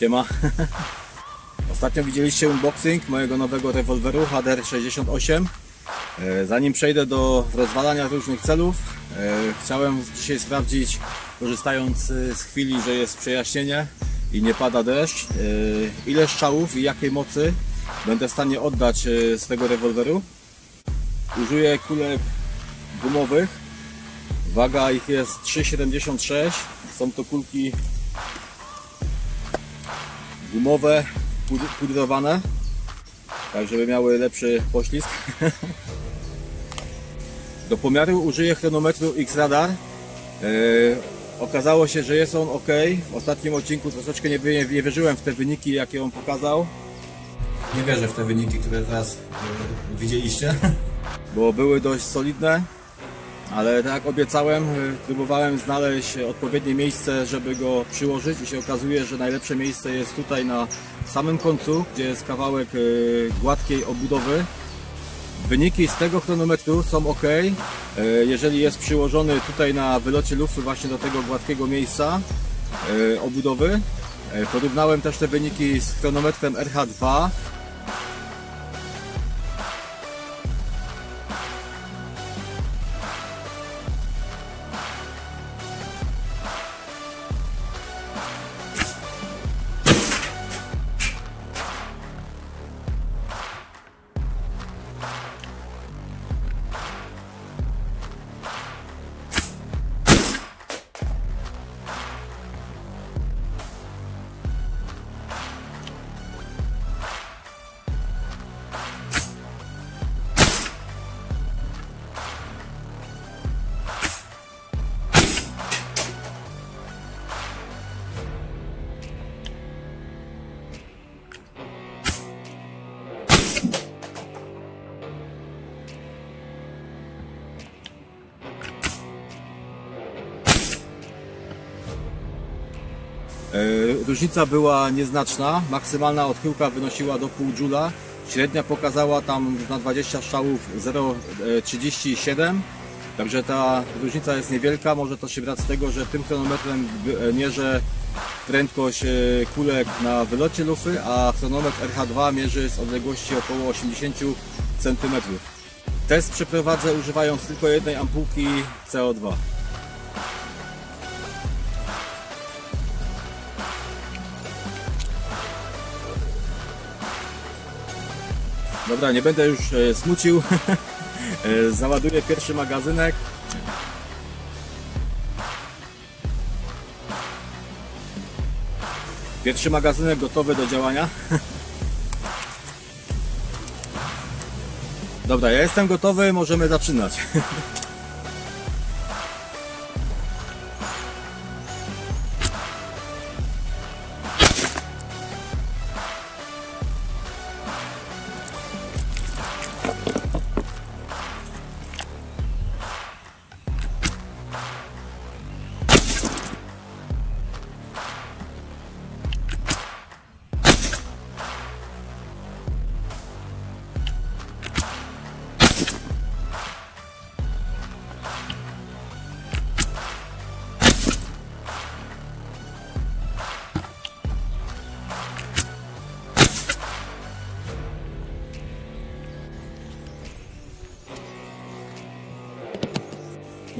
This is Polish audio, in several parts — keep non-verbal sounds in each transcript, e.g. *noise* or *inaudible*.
Siema. *laughs* Ostatnio widzieliście unboxing mojego nowego rewolweru HDR68. E, Zanim przejdę do rozwalania różnych celów, e, chciałem dzisiaj sprawdzić, korzystając e, z chwili, że jest przejaśnienie i nie pada deszcz, ile strzałów i jakiej mocy będę w stanie oddać z tego rewolweru. Użyję kulek gumowych. Waga ich jest 3,76. Są to kulki gumowe, pud- pudrowane, tak żeby miały lepszy poślizg. *laughs* Do pomiaru użyję chronometru X-Radar. Yy, okazało się, że jest on ok. W ostatnim odcinku troszeczkę nie, nie, nie wierzyłem w te wyniki, jakie on pokazał. Nie wierzę w te wyniki, które teraz yy, widzieliście, bo były dość solidne. Ale tak jak obiecałem, y, próbowałem znaleźć odpowiednie miejsce, żeby go przyłożyć i się okazuje, że najlepsze miejsce jest tutaj na samym końcu, gdzie jest kawałek y, gładkiej obudowy. Wyniki z tego chronometru są ok. Y, Jeżeli jest przyłożony tutaj na wylocie lufy właśnie do tego gładkiego miejsca obudowy. Porównałem też te wyniki z chronometrem RH2 Różnica była nieznaczna. Maksymalna odchyłka wynosiła do pół joula. Średnia pokazała tam na 20 strzałów 0,37. Także ta różnica jest niewielka. Może to się brać z tego, że tym chronometrem by- mierzę prędkość e, kulek na wylocie lufy, a chronometr RH2 mierzy z odległości około 80 cm. Test przeprowadzę używając tylko jednej ampułki CO2. Dobra, nie będę już e, smucił. *laughs* E, Załaduję pierwszy magazynek. Pierwszy magazynek gotowy do działania. *laughs* Dobra, ja jestem gotowy, możemy zaczynać. *laughs*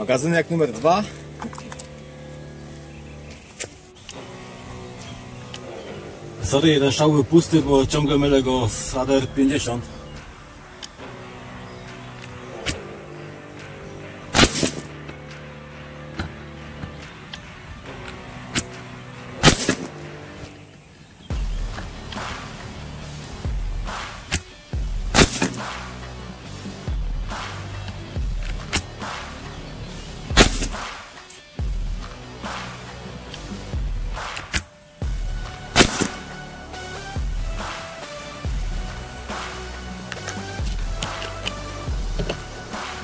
Magazynek numer dwa. Sorry, jeden szał był pusty, bo ciągle mylę go z ADR 50.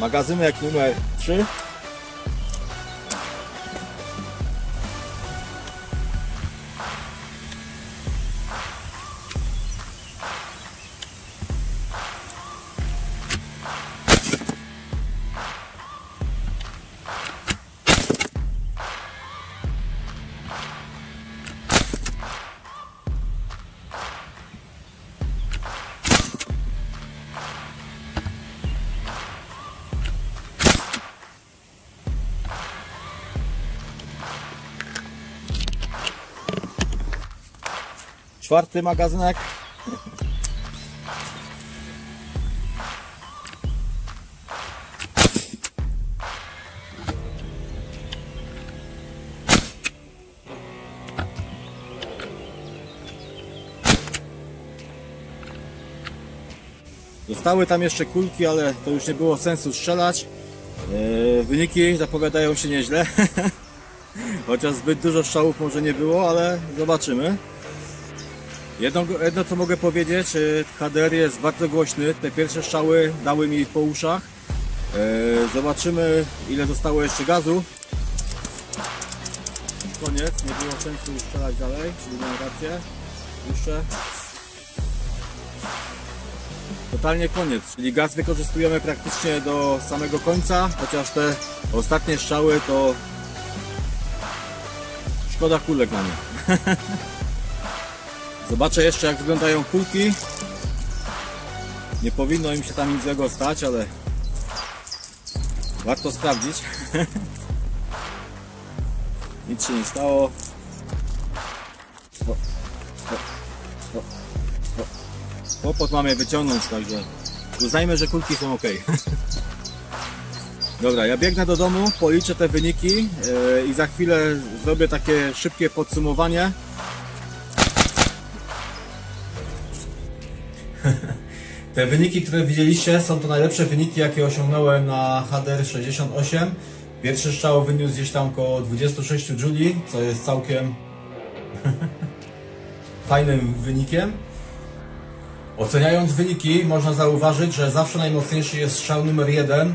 Magazynek numer 3. Czwarty magazynek. Zostały tam jeszcze kulki, ale to już nie było sensu strzelać. Eee, Wyniki zapowiadają się nieźle. *laughs* Chociaż zbyt dużo strzałów może nie było, ale zobaczymy. Jedno, jedno co mogę powiedzieć, e, HDR jest bardzo głośny. Te pierwsze strzały dały mi po uszach. E, Zobaczymy ile zostało jeszcze gazu. Koniec, nie było sensu strzelać dalej, czyli mam rację. Jeszcze. Totalnie koniec, czyli gaz wykorzystujemy praktycznie do samego końca, chociaż te ostatnie strzały to szkoda kulek na nie. *laughs* Zobaczę jeszcze jak wyglądają kulki. Nie powinno im się tam nic złego stać, ale warto sprawdzić. *laughs* nic się nie stało. O, o, o. Kłopot mamy wyciągnąć, także uznajmy, że kulki są ok. *laughs* Dobra, ja biegnę do domu, policzę te wyniki yy, i za chwilę zrobię takie szybkie podsumowanie. *laughs* Te wyniki, które widzieliście, są to najlepsze wyniki, jakie osiągnąłem na HDR 68. Pierwszy strzał wyniósł gdzieś tam około 26 Joule, co jest całkiem *laughs* fajnym wynikiem. Oceniając wyniki, można zauważyć, że zawsze najmocniejszy jest strzał numer 1.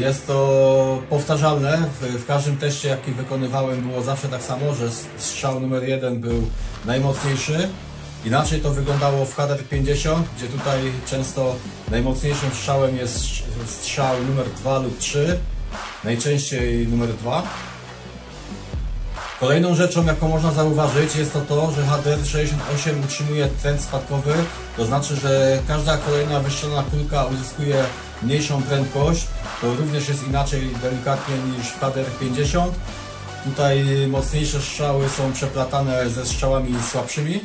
Jest to powtarzalne. W każdym teście, jaki wykonywałem, było zawsze tak samo, że strzał numer 1 był najmocniejszy. Inaczej to wyglądało w HDR 50, gdzie tutaj często najmocniejszym strzałem jest strzał numer 2 lub 3, najczęściej numer 2. Kolejną rzeczą, jaką można zauważyć, jest to to, że HDR 68 utrzymuje trend spadkowy, to znaczy, że każda kolejna wystrzelona kulka uzyskuje mniejszą prędkość. To również jest inaczej delikatnie niż w HDR 50. Tutaj mocniejsze strzały są przeplatane ze strzałami słabszymi.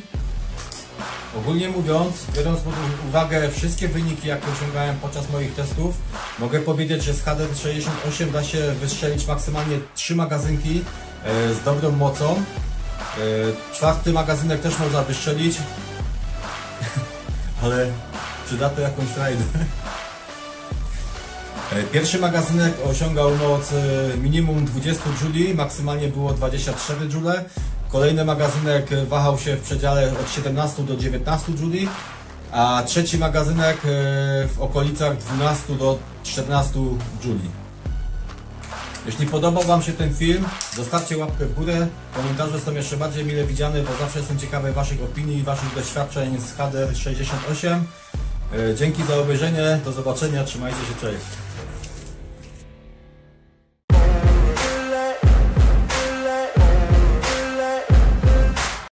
Ogólnie mówiąc, biorąc pod uwagę wszystkie wyniki, jakie osiągałem podczas moich testów, mogę powiedzieć, że z HDR 68 da się wystrzelić maksymalnie 3 magazynki e, z dobrą mocą. E, czwarty magazynek też można wystrzelić, *laughs* ale czy da to jakąś frajdę? E, Pierwszy magazynek osiągał moc minimum 20 Joule, maksymalnie było 24 Joule. Kolejny magazynek wahał się w przedziale od 17 do 19 Joule, a trzeci magazynek e, w okolicach 12 do 14 Joule. Jeśli podobał Wam się ten film, zostawcie łapkę w górę. Komentarze są jeszcze bardziej mile widziane, bo zawsze jestem ciekawy Waszych opinii i Waszych doświadczeń z HDR 68. E, Dzięki za obejrzenie, do zobaczenia, trzymajcie się, cześć.